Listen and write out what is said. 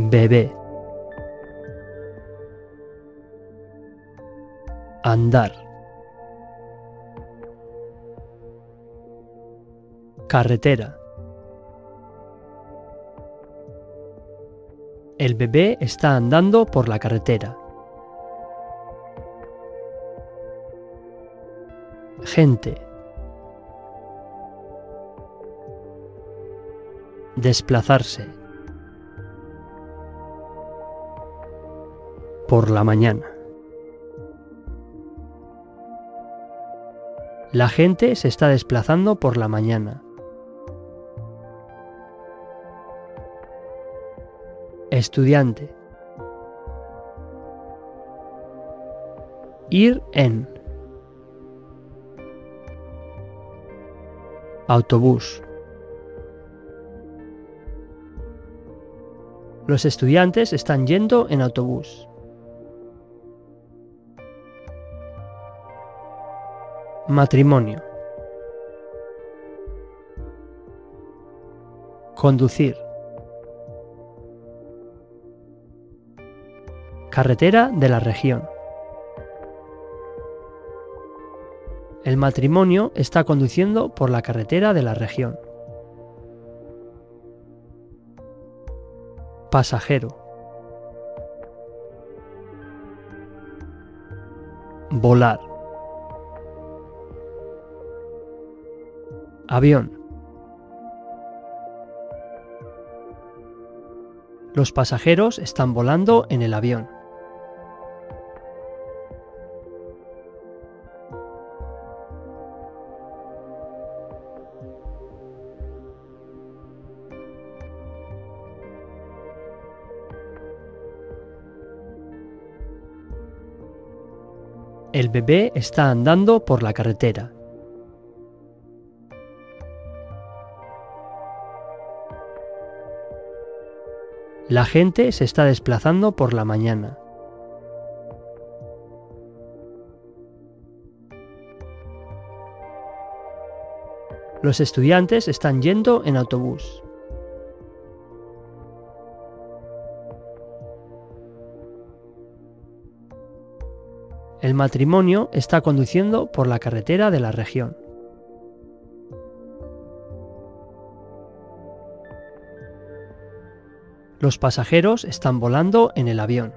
bebé, andar, carretera. El bebé está andando por la carretera. Gente. Desplazarse. Por la mañana. La gente se está desplazando por la mañana. Estudiante. Ir en. Autobús. Los estudiantes están yendo en autobús. Matrimonio. Conducir. Carretera de la región. El matrimonio está conduciendo por la carretera de la región. Pasajero. Volar. Avión. Los pasajeros están volando en el avión. El bebé está andando por la carretera. La gente se está desplazando por la mañana. Los estudiantes están yendo en autobús. El matrimonio está conduciendo por la carretera de la región. Los pasajeros están volando en el avión.